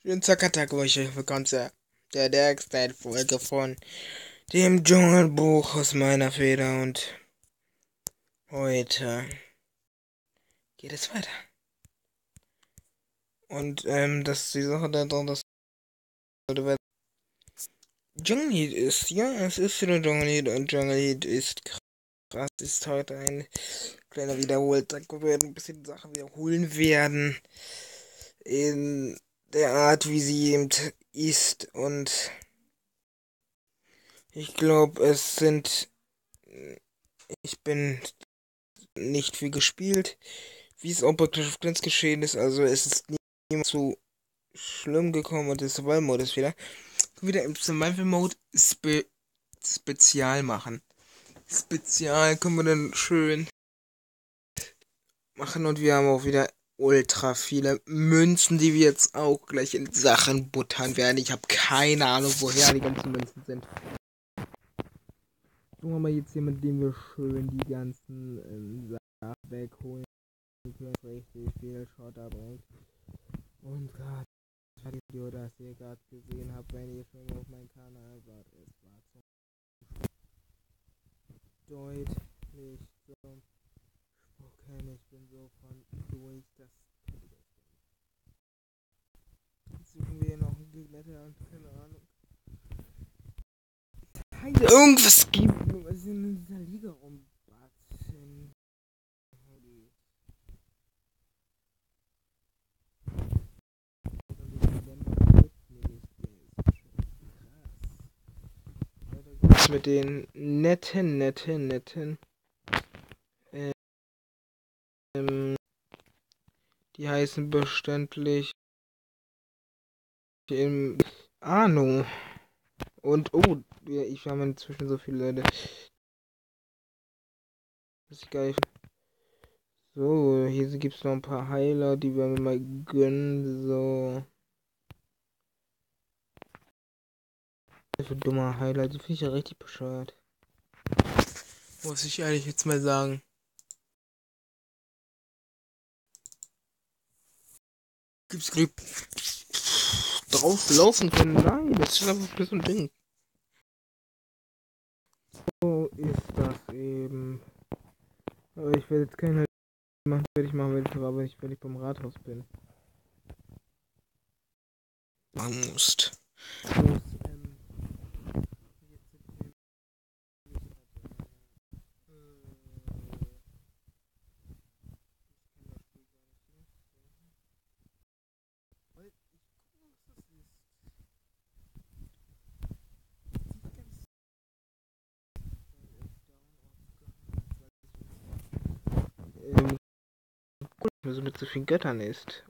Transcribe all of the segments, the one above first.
Schönen Zackertag euch willkommen zu der Darkstyle-Folge von dem Dschungelbuch aus meiner Feder und heute geht es weiter. Und ähm, das ist die Sache da drin, dass Dschungelheat ist, ja, es ist wieder Dschungelheat und Dschungelheat ist krass, ist heute ein kleiner Wiederholtag, wo wir ein bisschen Sachen wiederholen werden. In der Art, wie sie eben ist. Und ich glaube, es sind. Ich bin nicht viel gespielt, wie es auch bei Clash of Clans geschehen ist. Also es ist niemand zu schlimm gekommen und der Survival-Mode ist wieder. Wieder im Survival-Mode Spe Spezial machen. Spezial können wir dann schön machen und wir haben auch wieder ultra viele Münzen, die wir jetzt auch gleich in Sachen buttern werden. Ich habe keine Ahnung, woher die ganzen Münzen sind. Haben wir jetzt hier, mit dem wir schön die ganzen ähm, Sachen wegholen. Richtig viel Schotter bringt. Und gerade das Video, das ihr gerade gesehen habt, wenn ihr schon auf meinem Kanal wart, es war zum deutlich Spucken. Ich bin so von durch das Jetzt suchen wir noch ein Gegner und keine Ahnung. Heide irgendwas gibt, was in dieser Liga rumbatzen. Mit den netten, netten, netten. Ähm, die heißen beständig im Ahnung. Und oh, ja, ich habe inzwischen so viele Leute. Das ist geil. So, hier gibt es noch ein paar Heiler, die wir mir mal gönnen. So. Für dummer Heiler, die finde ich ja richtig bescheuert. Muss ich ehrlich jetzt mal sagen. Gibt's Glück drauf laufen können? Nein, das ist einfach bloß ein Ding. So ist das eben. Aber ich werde jetzt keine machen, werde ich machen, wenn ich, aber nicht, wenn ich beim Rathaus bin. Man muss. So mit so vielen Göttern ist.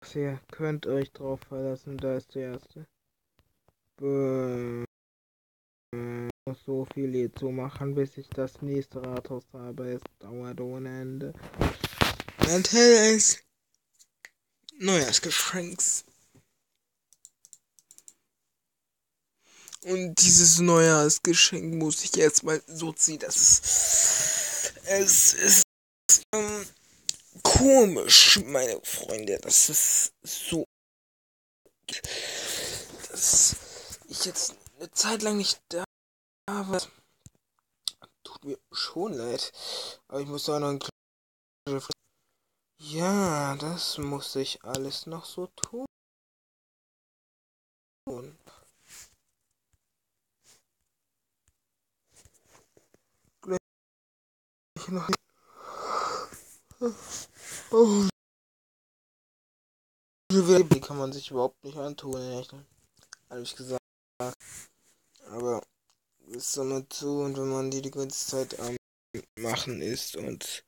Also ihr könnt euch drauf verlassen, da ist der erste. Bäh. So viel hier zu machen, bis ich das nächste Rathaus habe. Es dauert ohne Ende. Until es Neujahrsgeschenks. Und dieses Neujahrsgeschenk muss ich jetzt mal so ziehen, dass es, es ist ähm, komisch, meine Freunde. Das ist so, dass ich jetzt eine Zeit lang nicht da war. Tut mir schon leid. Aber ich muss da noch ein Ja, das muss ich alles noch so tun. Noch nicht. Oh. Die kann man sich überhaupt nicht antun, ehrlich gesagt. Aber ist mal zu und wenn man die die ganze Zeit am machen ist und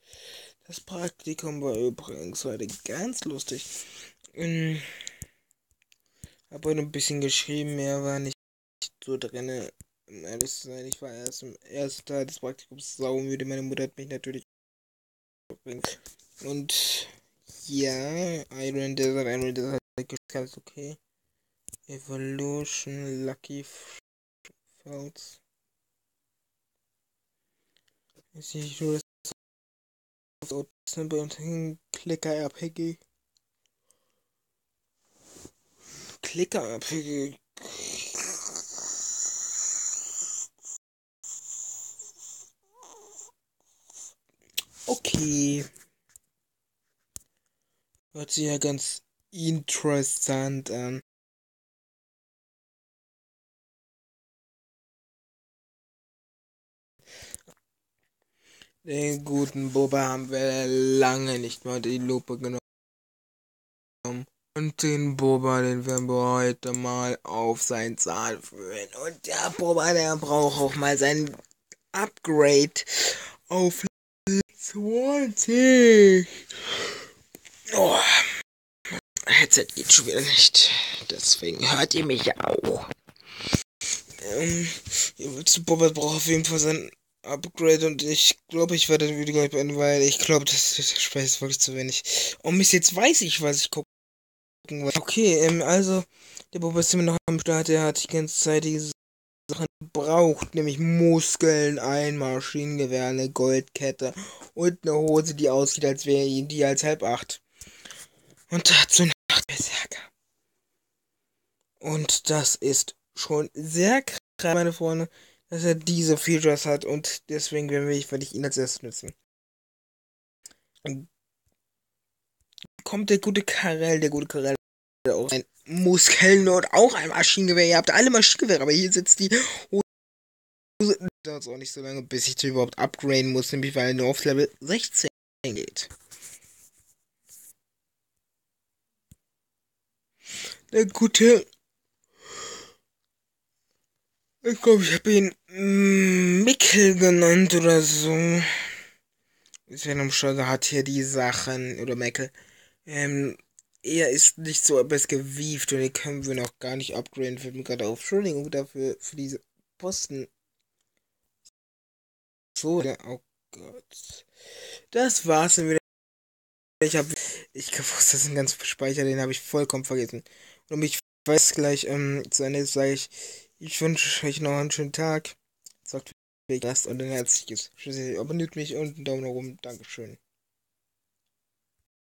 das Praktikum war übrigens heute ganz lustig. Ähm, habe heute ein bisschen geschrieben, mehr war nicht so drinne um ehrlich zu sein, ich war erst im ersten Teil des Praktikums saumüde. Meine Mutter hat mich natürlich und ja, Iron Desert, Iron Desert ganz okay. Evolution, Lucky Falls. Ich sehe nur das So, Klicker RPG. Klicker RPG. Okay. Hört sich ja ganz interessant an. Den guten Boba haben wir lange nicht mehr die Lupe genommen. Und den Boba, den werden wir heute mal auf sein Zahl führen. Und der Boba, der braucht auch mal sein Upgrade auf 20. Oh. Headset geht schon wieder nicht. Deswegen hört ihr mich auch. Ähm, Boba braucht auf jeden Fall sein Upgrade und ich glaube, ich werde den Video gleich beenden, weil ich glaube, das, das Spiel ist wirklich zu wenig. Und bis jetzt weiß ich, was ich gucken will. Okay, ähm, also, der Bob ist immer noch am Start, der hat die ganze Zeit diese Sachen braucht, nämlich Muskeln, ein Maschinengewehr, eine Goldkette und eine Hose, die aussieht, als wäre die als halb acht. Und dazu noch Berserker. Und das ist schon sehr krass, meine Freunde dass er diese Features hat und deswegen werde ich, werde ich ihn als erstes nutzen. Kommt der gute Karel, der gute Karel auch ein Muskeln und auch ein Maschinengewehr. Ihr habt alle Maschinengewehre, aber hier sitzt die Hose. Dauert auch nicht so lange, bis ich sie überhaupt upgraden muss, nämlich weil nur auf Level 16 geht. Der gute ich glaube, ich habe ihn mm, Mickel genannt oder so. Ist noch schon, hat hier die Sachen, oder Meckel. Ähm, er ist nicht so etwas gewieft und den können wir noch gar nicht upgraden. Fällt mir gerade auf. Entschuldigung dafür, für diese Posten. So, oh Gott. Das war's dann wieder. Ich habe, ich gewusst, das ist ein ganz Speicher, den habe ich vollkommen vergessen. Und ich weiß gleich, ähm, zu Ende sage ich, ich wünsche euch noch einen schönen Tag. Sagt Gast und ein herzliches Tschüssi. Abonniert mich und einen Daumen nach oben. Dankeschön.